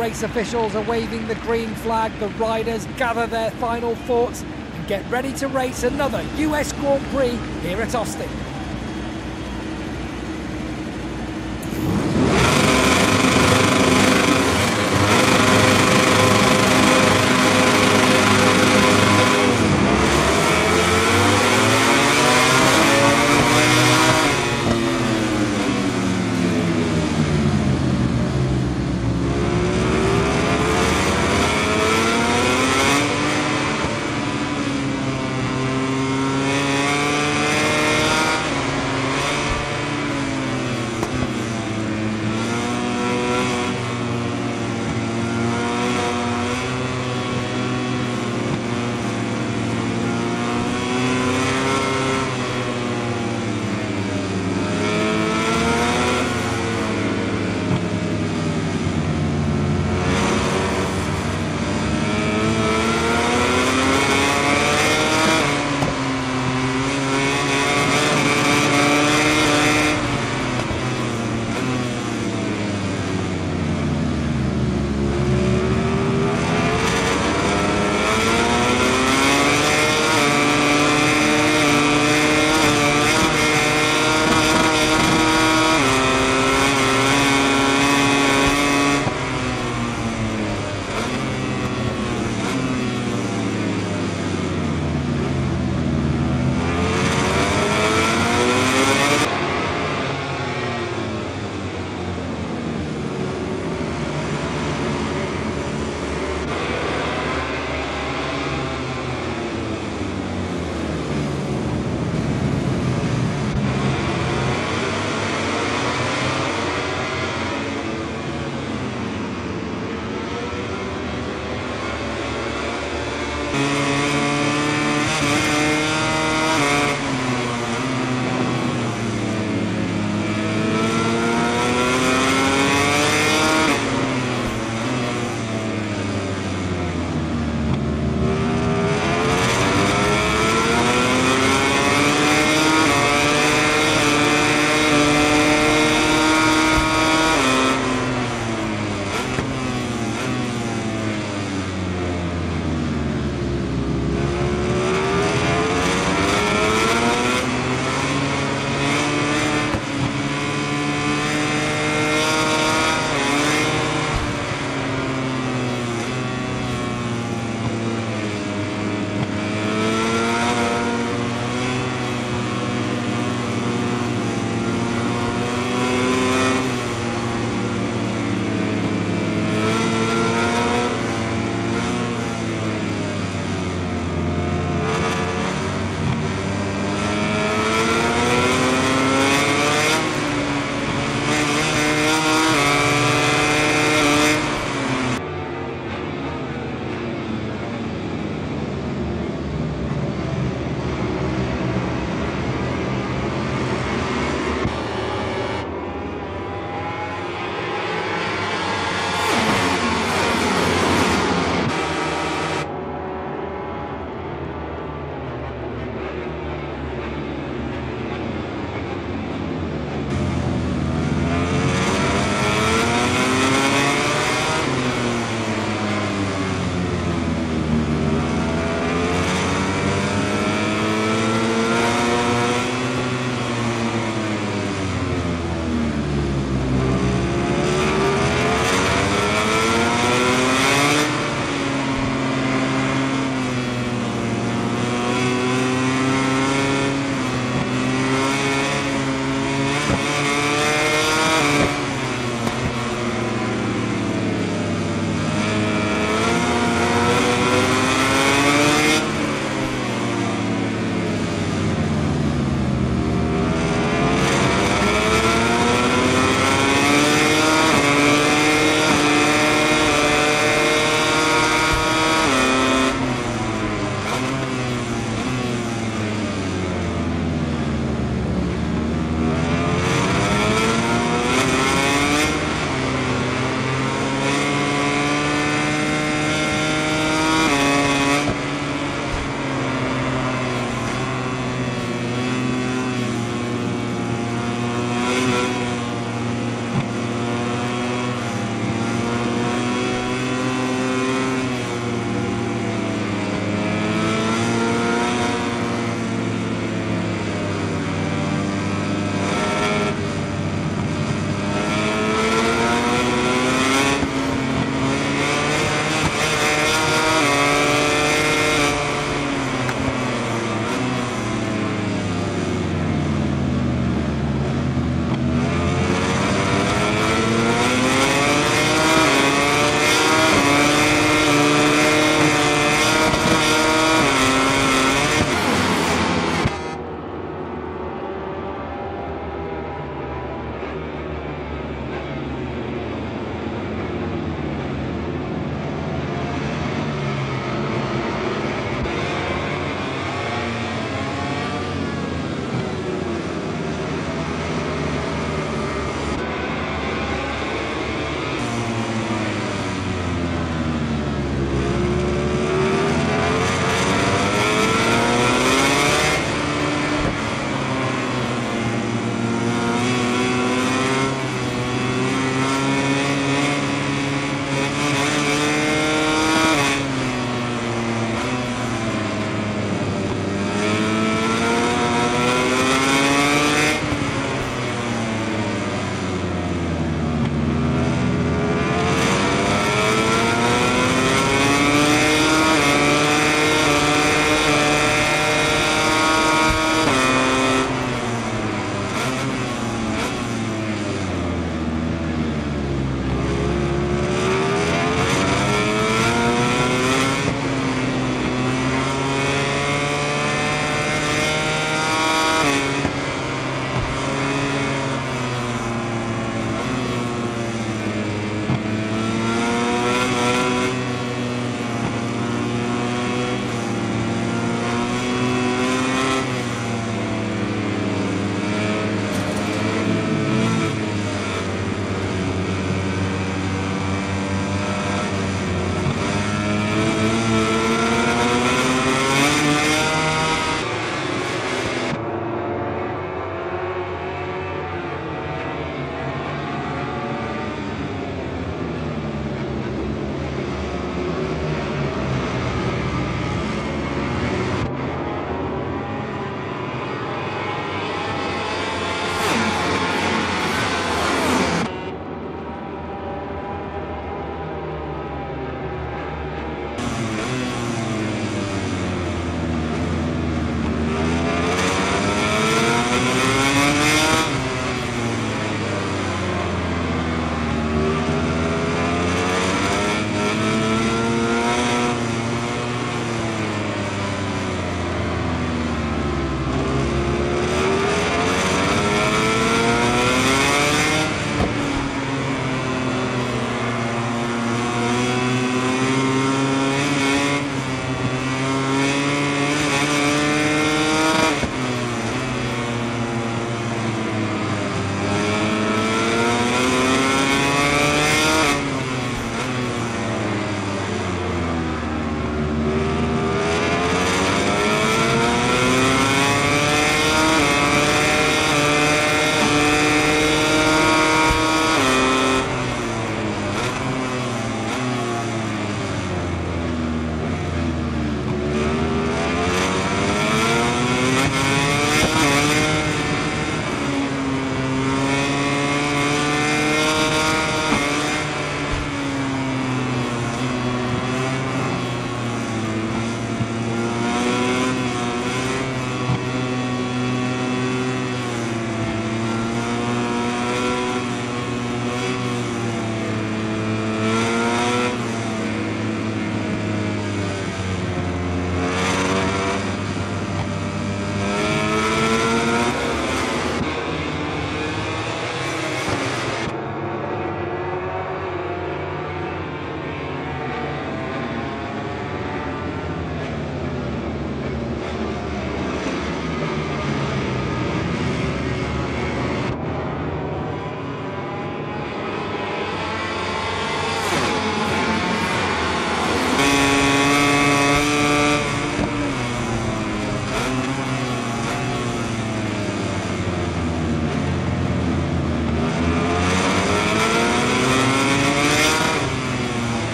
race officials are waving the green flag, the riders gather their final thoughts and get ready to race another US Grand Prix here at Austin.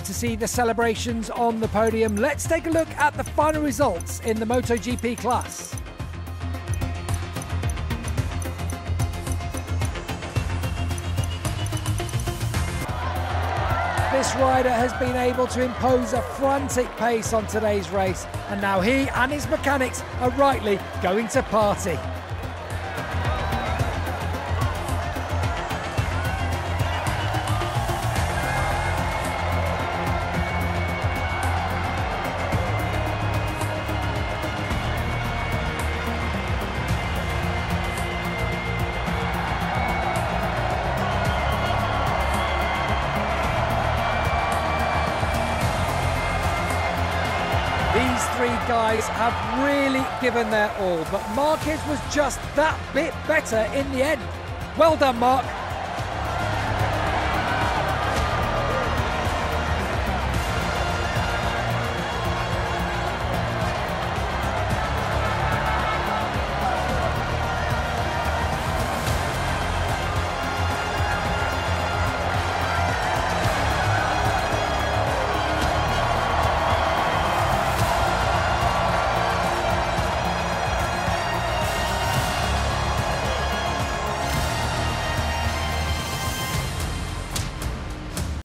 To see the celebrations on the podium, let's take a look at the final results in the MotoGP class. This rider has been able to impose a frantic pace on today's race, and now he and his mechanics are rightly going to party. Guys have really given their all, but Marquez was just that bit better in the end. Well done, Marc.